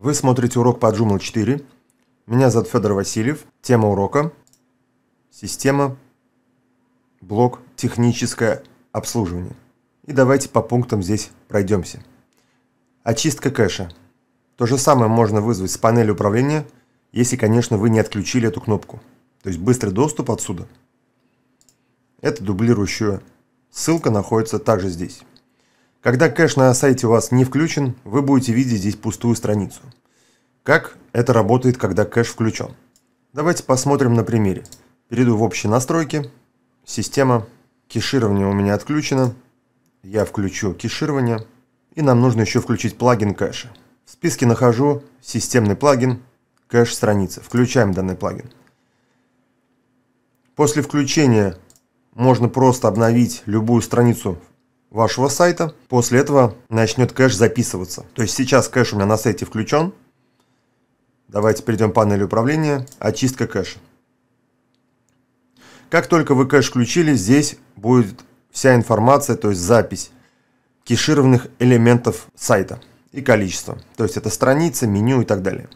Вы смотрите урок по Joomla 4. Меня зовут Федор Васильев. Тема урока – система, блок, техническое обслуживание. И давайте по пунктам здесь пройдемся. Очистка кэша. То же самое можно вызвать с панели управления, если, конечно, вы не отключили эту кнопку. То есть быстрый доступ отсюда. Это дублирующая ссылка находится также здесь. Когда кэш на сайте у вас не включен, вы будете видеть здесь пустую страницу. Как это работает, когда кэш включен? Давайте посмотрим на примере. Перейду в общие настройки. Система. Кеширование у меня отключено. Я включу кеширование. И нам нужно еще включить плагин кэша. В списке нахожу системный плагин кэш страницы. Включаем данный плагин. После включения можно просто обновить любую страницу вашего сайта. После этого начнет кэш записываться. То есть сейчас кэш у меня на сайте включен. Давайте перейдем в панель управления. Очистка кэша. Как только вы кэш включили, здесь будет вся информация, то есть запись кешированных элементов сайта и количество. То есть это страница, меню и так далее.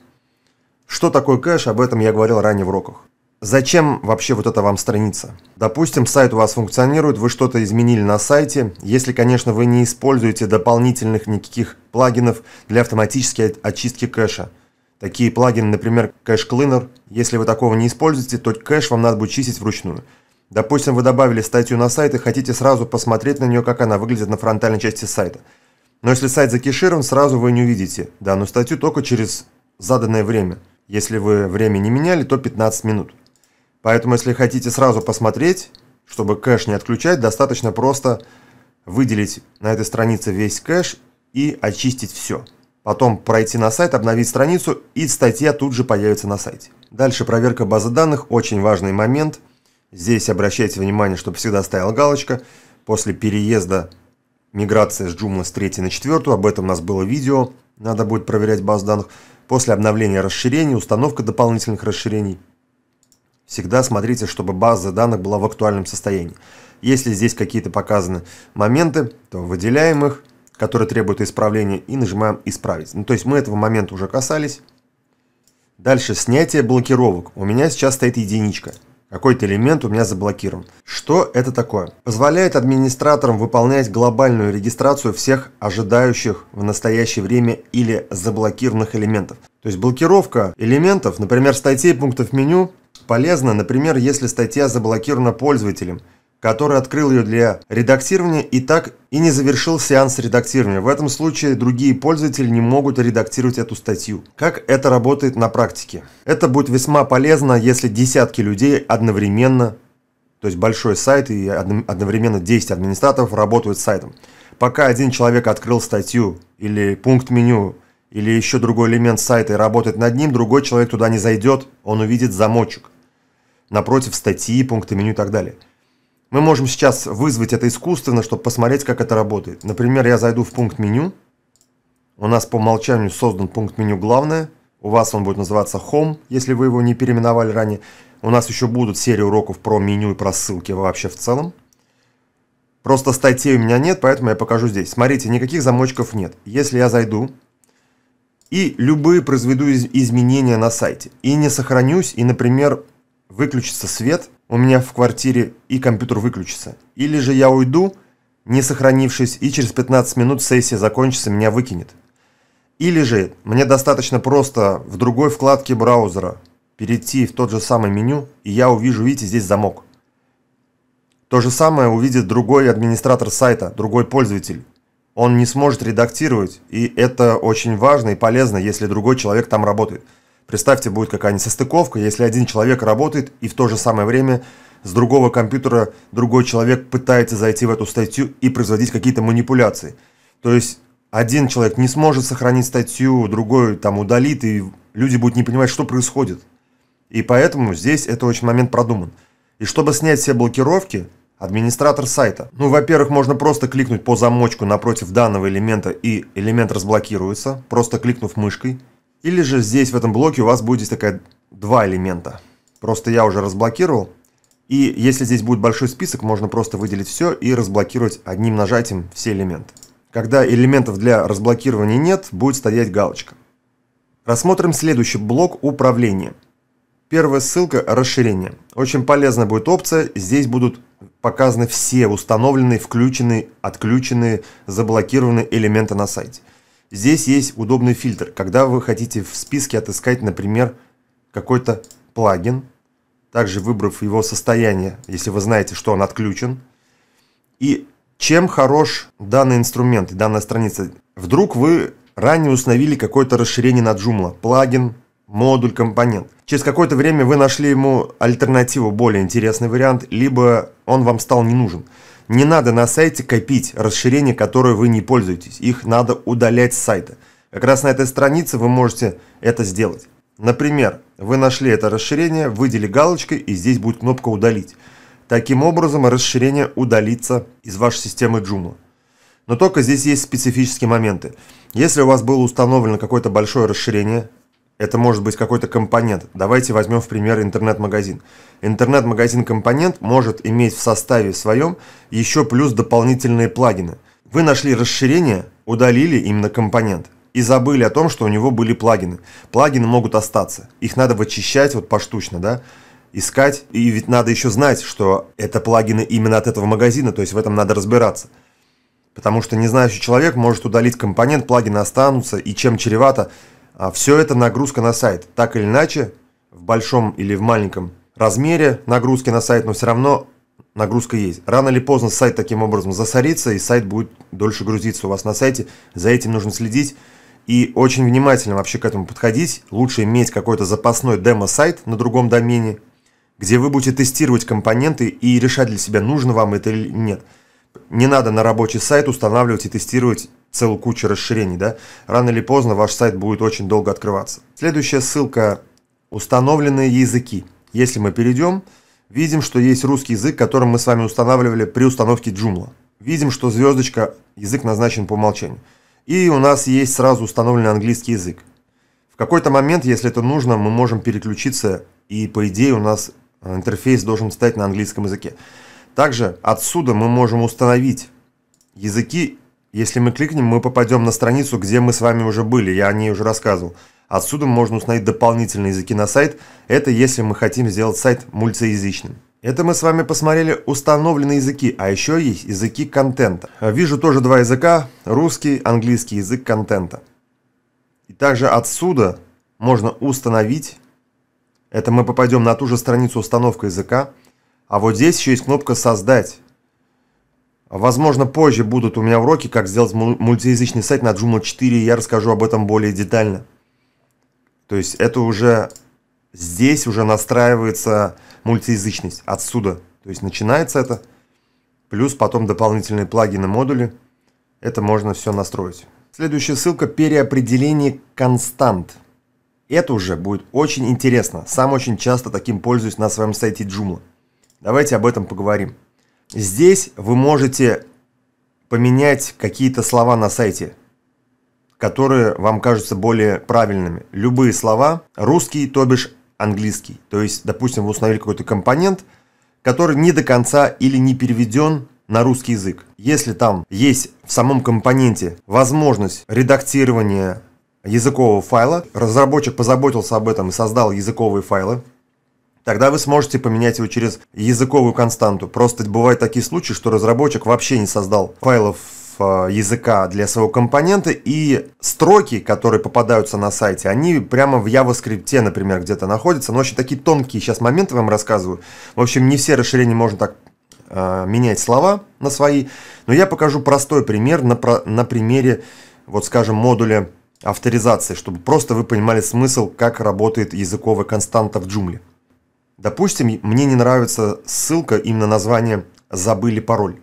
Что такое кэш, об этом я говорил ранее в уроках. Зачем вообще вот эта вам страница? Допустим, сайт у вас функционирует, вы что-то изменили на сайте. Если, конечно, вы не используете дополнительных никаких плагинов для автоматической очистки кэша. Такие плагины, например, Cache Cleaner. Если вы такого не используете, то кэш вам надо будет чистить вручную. Допустим, вы добавили статью на сайт и хотите сразу посмотреть на нее, как она выглядит на фронтальной части сайта. Но если сайт закеширован, сразу вы не увидите данную статью только через заданное время. Если вы время не меняли, то 15 минут. Поэтому, если хотите сразу посмотреть, чтобы кэш не отключать, достаточно просто выделить на этой странице весь кэш и очистить все. Потом пройти на сайт, обновить страницу и статья тут же появится на сайте. Дальше проверка базы данных, очень важный момент. Здесь обращайте внимание, чтобы всегда стояла галочка. После переезда миграция с Joomla с 3 на 4, об этом у нас было видео, надо будет проверять базу данных. После обновления расширений, установка дополнительных расширений – Всегда смотрите, чтобы база данных была в актуальном состоянии. Если здесь какие-то показаны моменты, то выделяем их, которые требуют исправления, и нажимаем «Исправить». Ну, то есть мы этого момента уже касались. Дальше снятие блокировок. У меня сейчас стоит единичка. Какой-то элемент у меня заблокирован. Что это такое? Позволяет администраторам выполнять глобальную регистрацию всех ожидающих в настоящее время или заблокированных элементов. То есть блокировка элементов, например, статей пунктов меню, Полезно, например, если статья заблокирована пользователем, который открыл ее для редактирования и так и не завершил сеанс редактирования. В этом случае другие пользователи не могут редактировать эту статью. Как это работает на практике? Это будет весьма полезно, если десятки людей одновременно, то есть большой сайт и одновременно 10 администраторов работают с сайтом. Пока один человек открыл статью или пункт меню или еще другой элемент сайта и работает над ним, другой человек туда не зайдет, он увидит замочек напротив статьи, пункты меню и так далее. Мы можем сейчас вызвать это искусственно, чтобы посмотреть, как это работает. Например, я зайду в пункт меню. У нас по умолчанию создан пункт меню «Главное». У вас он будет называться Home, если вы его не переименовали ранее. У нас еще будут серии уроков про меню и про ссылки вообще в целом. Просто статей у меня нет, поэтому я покажу здесь. Смотрите, никаких замочков нет. Если я зайду и любые произведу изменения на сайте, и не сохранюсь, и, например, выключится свет у меня в квартире и компьютер выключится. Или же я уйду, не сохранившись, и через 15 минут сессия закончится, меня выкинет. Или же мне достаточно просто в другой вкладке браузера перейти в тот же самый меню, и я увижу, видите, здесь замок. То же самое увидит другой администратор сайта, другой пользователь. Он не сможет редактировать, и это очень важно и полезно, если другой человек там работает. Представьте, будет какая-нибудь состыковка, если один человек работает и в то же самое время с другого компьютера другой человек пытается зайти в эту статью и производить какие-то манипуляции. То есть один человек не сможет сохранить статью, другой там удалит, и люди будут не понимать, что происходит. И поэтому здесь это очень момент продуман. И чтобы снять все блокировки, администратор сайта. Ну, во-первых, можно просто кликнуть по замочку напротив данного элемента, и элемент разблокируется, просто кликнув мышкой. Или же здесь в этом блоке у вас будет такая два элемента. Просто я уже разблокировал. И если здесь будет большой список, можно просто выделить все и разблокировать одним нажатием все элементы. Когда элементов для разблокирования нет, будет стоять галочка. Рассмотрим следующий блок управления. Первая ссылка – расширение. Очень полезная будет опция. Здесь будут показаны все установленные, включенные, отключенные, заблокированные элементы на сайте. Здесь есть удобный фильтр. Когда вы хотите в списке отыскать, например, какой-то плагин, также выбрав его состояние, если вы знаете, что он отключен. И чем хорош данный инструмент и данная страница? Вдруг вы ранее установили какое-то расширение на Joomla, плагин, модуль, компонент. Через какое-то время вы нашли ему альтернативу, более интересный вариант, либо он вам стал не нужен. Не надо на сайте копить расширения, которые вы не пользуетесь. Их надо удалять с сайта. Как раз на этой странице вы можете это сделать. Например, вы нашли это расширение, выдели галочкой и здесь будет кнопка «Удалить». Таким образом, расширение удалится из вашей системы Joomla. Но только здесь есть специфические моменты. Если у вас было установлено какое-то большое расширение, это может быть какой-то компонент. Давайте возьмем в пример интернет-магазин. Интернет-магазин компонент может иметь в составе своем еще плюс дополнительные плагины. Вы нашли расширение, удалили именно компонент и забыли о том, что у него были плагины. Плагины могут остаться. Их надо вычищать вот поштучно, да, искать. И ведь надо еще знать, что это плагины именно от этого магазина, то есть в этом надо разбираться. Потому что незнающий человек может удалить компонент, плагины останутся, и чем чревато, а все это нагрузка на сайт. Так или иначе, в большом или в маленьком размере нагрузки на сайт, но все равно нагрузка есть. Рано или поздно сайт таким образом засорится, и сайт будет дольше грузиться у вас на сайте. За этим нужно следить. И очень внимательно вообще к этому подходить. Лучше иметь какой-то запасной демо-сайт на другом домене, где вы будете тестировать компоненты и решать для себя, нужно вам это или нет. Не надо на рабочий сайт устанавливать и тестировать целую кучу расширений. Да? Рано или поздно ваш сайт будет очень долго открываться. Следующая ссылка – установленные языки. Если мы перейдем, видим, что есть русский язык, который мы с вами устанавливали при установке Joomla. Видим, что звездочка, язык назначен по умолчанию. И у нас есть сразу установленный английский язык. В какой-то момент, если это нужно, мы можем переключиться, и по идее у нас интерфейс должен стать на английском языке. Также отсюда мы можем установить языки. Если мы кликнем, мы попадем на страницу, где мы с вами уже были, я о ней уже рассказывал. Отсюда можно установить дополнительные языки на сайт. Это если мы хотим сделать сайт мультиязычным. Это мы с вами посмотрели установленные языки, а еще есть языки контента. Вижу тоже два языка, русский, английский язык контента. И также отсюда можно установить, это мы попадем на ту же страницу установка языка, а вот здесь еще есть кнопка «Создать». Возможно, позже будут у меня уроки, как сделать мультиязычный сайт на Joomla 4, и я расскажу об этом более детально. То есть это уже здесь уже настраивается мультиязычность отсюда. То есть начинается это, плюс потом дополнительные плагины, модули. Это можно все настроить. Следующая ссылка – переопределение констант. Это уже будет очень интересно. Сам очень часто таким пользуюсь на своем сайте Joomla. Давайте об этом поговорим. Здесь вы можете поменять какие-то слова на сайте, которые вам кажутся более правильными. Любые слова, русский, то бишь английский. То есть, допустим, вы установили какой-то компонент, который не до конца или не переведен на русский язык. Если там есть в самом компоненте возможность редактирования языкового файла, разработчик позаботился об этом и создал языковые файлы, тогда вы сможете поменять его через языковую константу. Просто бывают такие случаи, что разработчик вообще не создал файлов Э, языка для своего компонента, и строки, которые попадаются на сайте, они прямо в JavaScript, например, где-то находятся. Но очень такие тонкие сейчас моменты вам рассказываю. В общем, не все расширения можно так э, менять слова на свои. Но я покажу простой пример на, на примере, вот скажем, модуля авторизации, чтобы просто вы понимали смысл, как работает языковая константа в Joomla. Допустим, мне не нравится ссылка именно название «забыли пароль»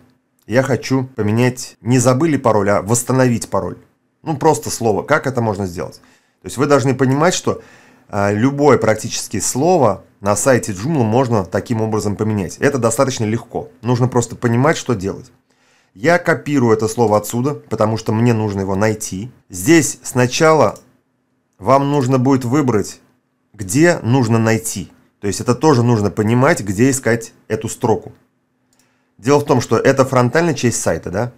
я хочу поменять, не забыли пароль, а восстановить пароль. Ну, просто слово. Как это можно сделать? То есть вы должны понимать, что э, любое практически слово на сайте Joomla можно таким образом поменять. Это достаточно легко. Нужно просто понимать, что делать. Я копирую это слово отсюда, потому что мне нужно его найти. Здесь сначала вам нужно будет выбрать, где нужно найти. То есть это тоже нужно понимать, где искать эту строку. Дело в том, что это фронтальная часть сайта, да?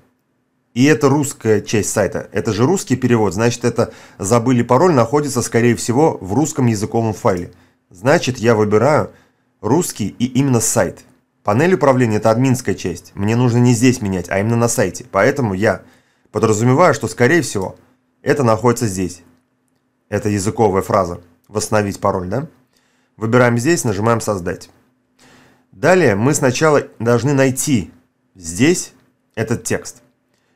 И это русская часть сайта. Это же русский перевод, значит это забыли пароль находится, скорее всего, в русском языковом файле. Значит, я выбираю русский и именно сайт. Панель управления это админская часть. Мне нужно не здесь менять, а именно на сайте. Поэтому я подразумеваю, что скорее всего это находится здесь. Это языковая фраза. Восстановить пароль, да? Выбираем здесь, нажимаем создать. Далее мы сначала должны найти здесь этот текст.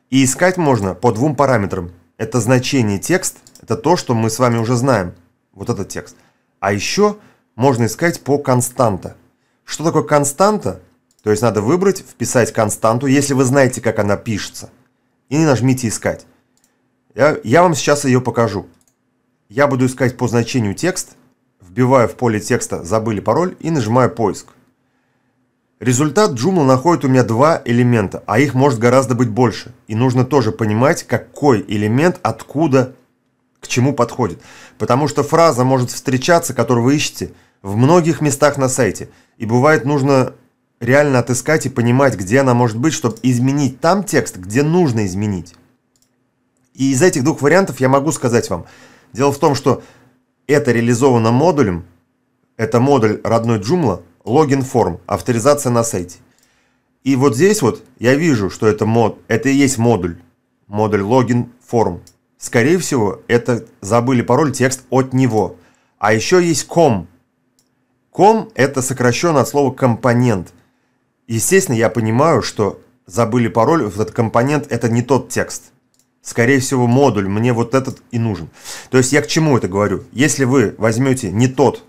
И искать можно по двум параметрам. Это значение текст, это то, что мы с вами уже знаем. Вот этот текст. А еще можно искать по константа. Что такое константа? То есть надо выбрать, вписать константу, если вы знаете, как она пишется. И нажмите искать. Я, я вам сейчас ее покажу. Я буду искать по значению текст, вбиваю в поле текста «забыли пароль» и нажимаю «поиск». Результат Joomla находит у меня два элемента, а их может гораздо быть больше. И нужно тоже понимать, какой элемент откуда к чему подходит. Потому что фраза может встречаться, которую вы ищете, в многих местах на сайте. И бывает нужно реально отыскать и понимать, где она может быть, чтобы изменить там текст, где нужно изменить. И из этих двух вариантов я могу сказать вам. Дело в том, что это реализовано модулем, это модуль родной Joomla, логин форм, авторизация на сайте. И вот здесь вот я вижу, что это, мод, это и есть модуль, модуль логин форм. Скорее всего, это забыли пароль, текст от него. А еще есть com. Com это сокращенно от слова компонент. Естественно, я понимаю, что забыли пароль, этот компонент это не тот текст. Скорее всего, модуль, мне вот этот и нужен. То есть я к чему это говорю? Если вы возьмете не тот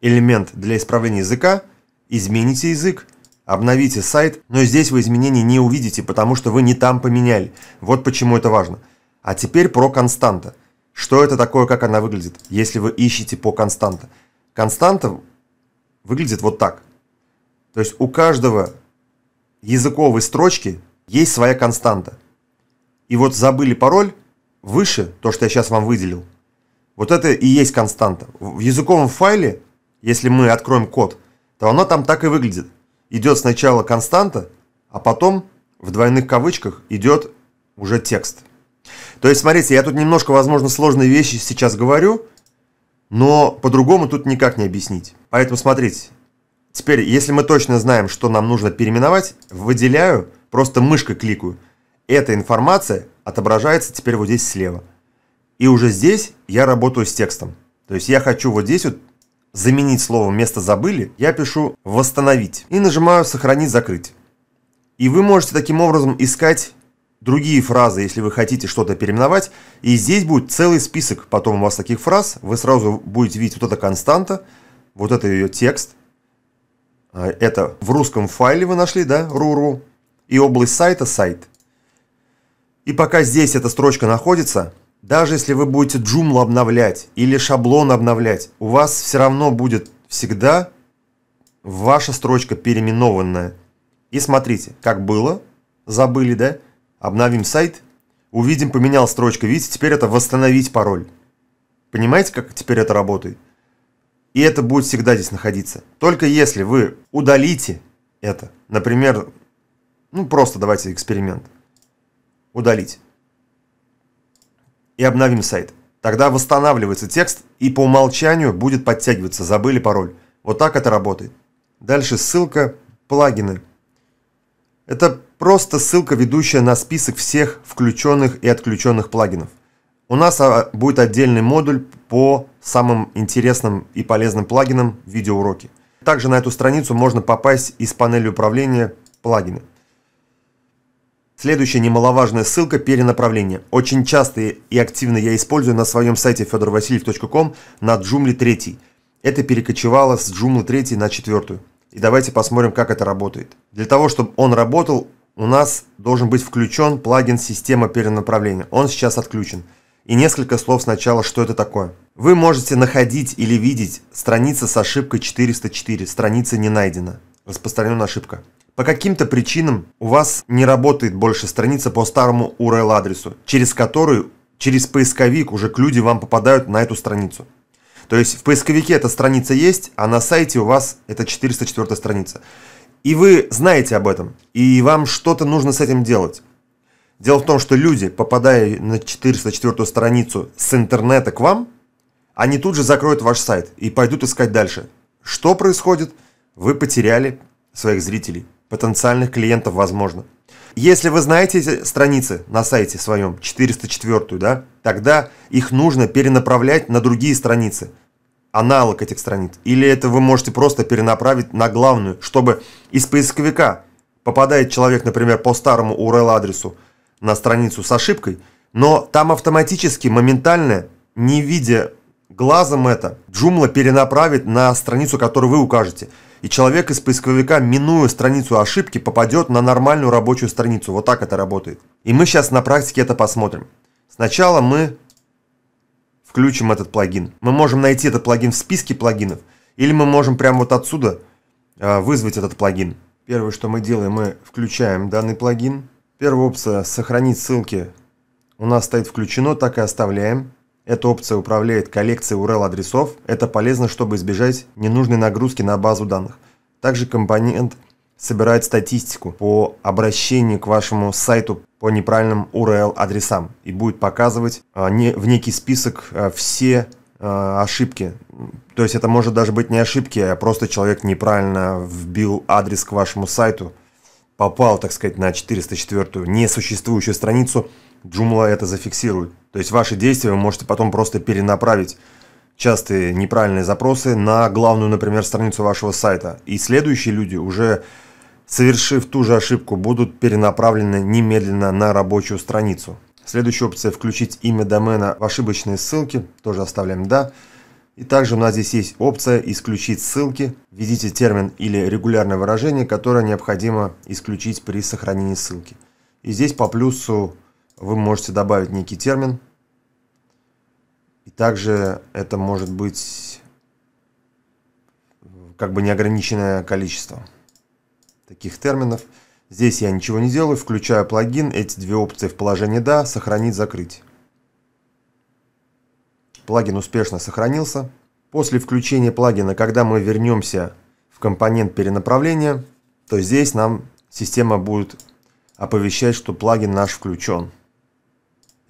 элемент для исправления языка, измените язык, обновите сайт, но здесь вы изменений не увидите, потому что вы не там поменяли. Вот почему это важно. А теперь про константа. Что это такое, как она выглядит, если вы ищете по константа? Константа выглядит вот так. То есть у каждого языковой строчки есть своя константа. И вот забыли пароль, выше, то, что я сейчас вам выделил, вот это и есть константа. В языковом файле если мы откроем код, то оно там так и выглядит. Идет сначала константа, а потом в двойных кавычках идет уже текст. То есть, смотрите, я тут немножко, возможно, сложные вещи сейчас говорю, но по-другому тут никак не объяснить. Поэтому смотрите, теперь, если мы точно знаем, что нам нужно переименовать, выделяю, просто мышкой кликаю. Эта информация отображается теперь вот здесь слева. И уже здесь я работаю с текстом. То есть я хочу вот здесь вот заменить слово «место забыли», я пишу «восстановить» и нажимаю «сохранить, закрыть». И вы можете таким образом искать другие фразы, если вы хотите что-то переименовать. И здесь будет целый список потом у вас таких фраз. Вы сразу будете видеть вот эта константа, вот это ее текст. А, это в русском файле вы нашли, да, ру-ру. И область сайта – сайт. И пока здесь эта строчка находится, даже если вы будете Joomla обновлять или шаблон обновлять, у вас все равно будет всегда ваша строчка переименованная. И смотрите, как было, забыли, да? Обновим сайт, увидим, поменял строчка. Видите, теперь это восстановить пароль. Понимаете, как теперь это работает? И это будет всегда здесь находиться. Только если вы удалите это, например, ну просто давайте эксперимент. Удалить и обновим сайт. Тогда восстанавливается текст и по умолчанию будет подтягиваться, забыли пароль. Вот так это работает. Дальше ссылка плагины. Это просто ссылка, ведущая на список всех включенных и отключенных плагинов. У нас а, будет отдельный модуль по самым интересным и полезным плагинам в видеоуроке. Также на эту страницу можно попасть из панели управления плагины. Следующая немаловажная ссылка – перенаправление. Очень часто и активно я использую на своем сайте fedorvasiliev.com на Joomla 3. Это перекочевало с Joomla 3 на 4. И давайте посмотрим, как это работает. Для того, чтобы он работал, у нас должен быть включен плагин «Система перенаправления». Он сейчас отключен. И несколько слов сначала, что это такое. Вы можете находить или видеть страницы с ошибкой 404. Страница не найдена. Распространенная ошибка. По каким-то причинам у вас не работает больше страница по старому URL адресу, через которую через поисковик уже люди вам попадают на эту страницу. То есть в поисковике эта страница есть, а на сайте у вас это 404 страница. И вы знаете об этом, и вам что-то нужно с этим делать. Дело в том, что люди, попадая на 404 страницу с интернета к вам, они тут же закроют ваш сайт и пойдут искать дальше. Что происходит? Вы потеряли своих зрителей, потенциальных клиентов, возможно. Если вы знаете эти страницы на сайте своем, 404, да, тогда их нужно перенаправлять на другие страницы, аналог этих страниц. Или это вы можете просто перенаправить на главную, чтобы из поисковика попадает человек, например, по старому URL-адресу на страницу с ошибкой, но там автоматически, моментально, не видя глазом это, Joomla перенаправит на страницу, которую вы укажете. И человек из поисковика, минуя страницу ошибки, попадет на нормальную рабочую страницу. Вот так это работает. И мы сейчас на практике это посмотрим. Сначала мы включим этот плагин. Мы можем найти этот плагин в списке плагинов, или мы можем прямо вот отсюда э, вызвать этот плагин. Первое, что мы делаем, мы включаем данный плагин. Первая опция «Сохранить ссылки» у нас стоит включено, так и оставляем. Эта опция управляет коллекцией URL-адресов. Это полезно, чтобы избежать ненужной нагрузки на базу данных. Также компонент собирает статистику по обращению к вашему сайту по неправильным URL-адресам и будет показывать а, в некий список а, все а, ошибки. То есть это может даже быть не ошибки, а просто человек неправильно вбил адрес к вашему сайту, попал, так сказать, на 404 несуществующую страницу, Joomla это зафиксирует. То есть ваши действия вы можете потом просто перенаправить частые неправильные запросы на главную, например, страницу вашего сайта. И следующие люди, уже совершив ту же ошибку, будут перенаправлены немедленно на рабочую страницу. Следующая опция «Включить имя домена в ошибочные ссылки». Тоже оставляем «Да». И также у нас здесь есть опция «Исключить ссылки». Введите термин или регулярное выражение, которое необходимо исключить при сохранении ссылки. И здесь по плюсу вы можете добавить некий термин. И также это может быть как бы неограниченное количество таких терминов. Здесь я ничего не делаю, включаю плагин, эти две опции в положении «Да», «Сохранить», «Закрыть». Плагин успешно сохранился. После включения плагина, когда мы вернемся в компонент перенаправления, то здесь нам система будет оповещать, что плагин наш включен.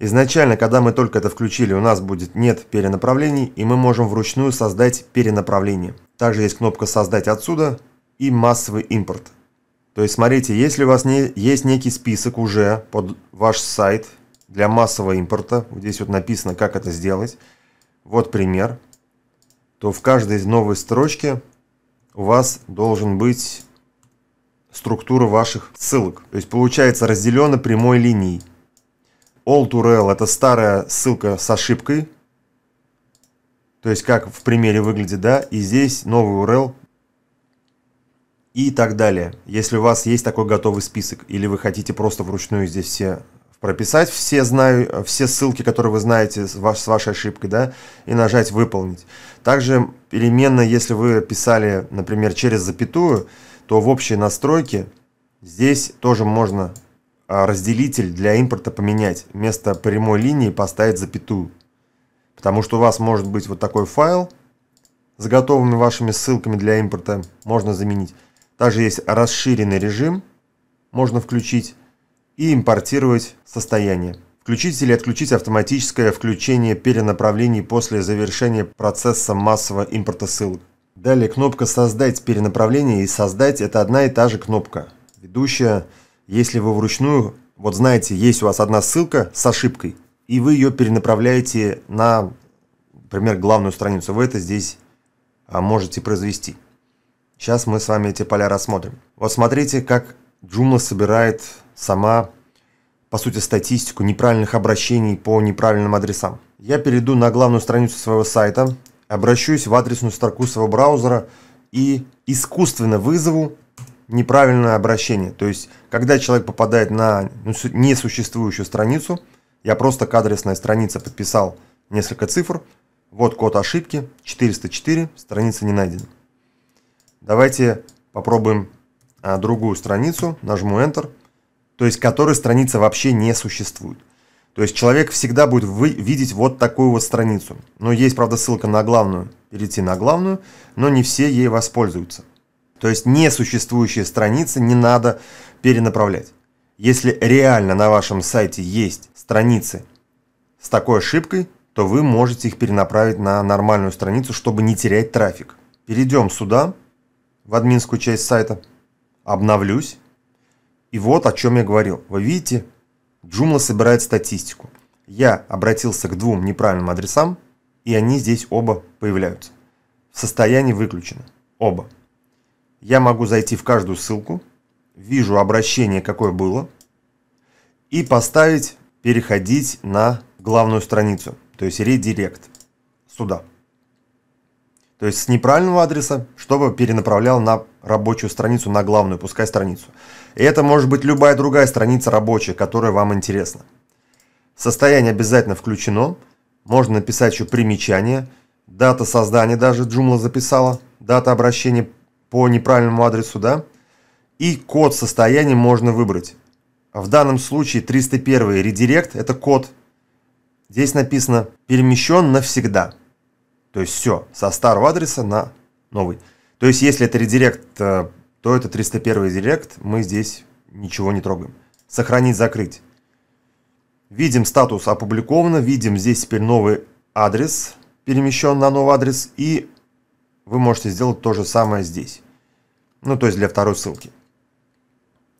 Изначально, когда мы только это включили, у нас будет нет перенаправлений, и мы можем вручную создать перенаправление. Также есть кнопка «Создать отсюда» и «Массовый импорт». То есть, смотрите, если у вас не, есть некий список уже под ваш сайт для массового импорта, здесь вот написано, как это сделать, вот пример, то в каждой новой строчке у вас должен быть структура ваших ссылок. То есть, получается разделено прямой линией. Old URL это старая ссылка с ошибкой. То есть как в примере выглядит, да, и здесь новый URL и так далее. Если у вас есть такой готовый список, или вы хотите просто вручную здесь все прописать, все, знаю, все ссылки, которые вы знаете с, ваш, с вашей ошибкой, да, и нажать «Выполнить». Также переменно, если вы писали, например, через запятую, то в общей настройке здесь тоже можно разделитель для импорта поменять. Вместо прямой линии поставить запятую. Потому что у вас может быть вот такой файл с готовыми вашими ссылками для импорта. Можно заменить. Также есть расширенный режим. Можно включить и импортировать состояние. Включить или отключить автоматическое включение перенаправлений после завершения процесса массового импорта ссылок. Далее кнопка «Создать перенаправление» и «Создать» – это одна и та же кнопка. Ведущая если вы вручную, вот знаете, есть у вас одна ссылка с ошибкой, и вы ее перенаправляете на, например, главную страницу, вы это здесь а, можете произвести. Сейчас мы с вами эти поля рассмотрим. Вот смотрите, как Joomla собирает сама, по сути, статистику неправильных обращений по неправильным адресам. Я перейду на главную страницу своего сайта, обращусь в адресную строку своего браузера и искусственно вызову неправильное обращение. То есть, когда человек попадает на несуществующую страницу, я просто к адресной странице подписал несколько цифр, вот код ошибки, 404, страница не найдена. Давайте попробуем а, другую страницу, нажму Enter, то есть которой страница вообще не существует. То есть человек всегда будет вы, видеть вот такую вот страницу. Но есть, правда, ссылка на главную, перейти на главную, но не все ей воспользуются. То есть несуществующие страницы не надо перенаправлять. Если реально на вашем сайте есть страницы с такой ошибкой, то вы можете их перенаправить на нормальную страницу, чтобы не терять трафик. Перейдем сюда, в админскую часть сайта, обновлюсь. И вот о чем я говорил. Вы видите, Joomla собирает статистику. Я обратился к двум неправильным адресам, и они здесь оба появляются. В состоянии выключено. Оба. Я могу зайти в каждую ссылку, вижу обращение, какое было, и поставить переходить на главную страницу, то есть редирект сюда. То есть с неправильного адреса, чтобы перенаправлял на рабочую страницу, на главную, пускай страницу. И это может быть любая другая страница рабочая, которая вам интересна. Состояние обязательно включено. Можно написать еще примечание. Дата создания даже Joomla записала. Дата обращения по неправильному адресу, да. И код состояния можно выбрать. В данном случае 301 редирект – это код. Здесь написано «перемещен навсегда». То есть все, со старого адреса на новый. То есть если это редирект, э, то это 301 редирект, мы здесь ничего не трогаем. Сохранить, закрыть. Видим статус опубликовано, видим здесь теперь новый адрес, перемещен на новый адрес, и вы можете сделать то же самое здесь. Ну, то есть для второй ссылки.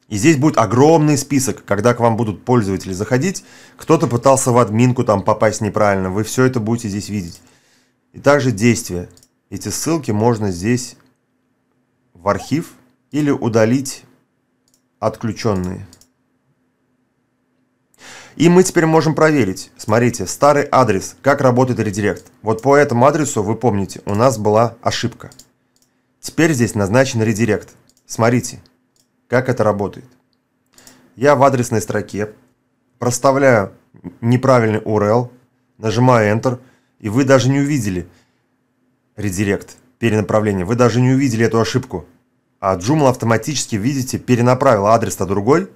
И здесь будет огромный список, когда к вам будут пользователи заходить, кто-то пытался в админку там попасть неправильно, вы все это будете здесь видеть. И также действия. Эти ссылки можно здесь в архив или удалить отключенные. И мы теперь можем проверить. Смотрите, старый адрес, как работает редирект. Вот по этому адресу, вы помните, у нас была ошибка. Теперь здесь назначен редирект. Смотрите, как это работает? Я в адресной строке проставляю неправильный URL, нажимаю Enter, и вы даже не увидели редирект, перенаправление. Вы даже не увидели эту ошибку. А Joomla автоматически, видите, перенаправил адрес на другой.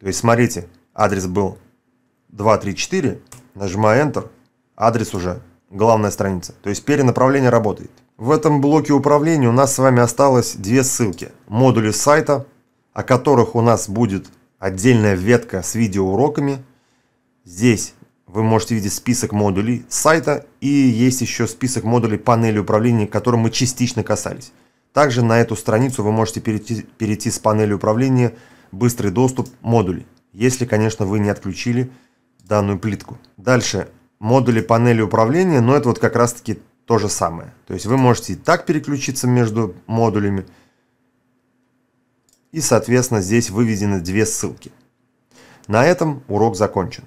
То есть, смотрите, адрес был 234, нажимаю Enter, адрес уже главная страница. То есть перенаправление работает. В этом блоке управления у нас с вами осталось две ссылки. Модули сайта, о которых у нас будет отдельная ветка с видеоуроками. Здесь вы можете видеть список модулей сайта и есть еще список модулей панели управления, к которым мы частично касались. Также на эту страницу вы можете перейти, перейти с панели управления «Быстрый доступ модулей», если, конечно, вы не отключили данную плитку. Дальше модули панели управления, но это вот как раз таки то же самое. То есть вы можете и так переключиться между модулями. И, соответственно, здесь выведены две ссылки. На этом урок закончен.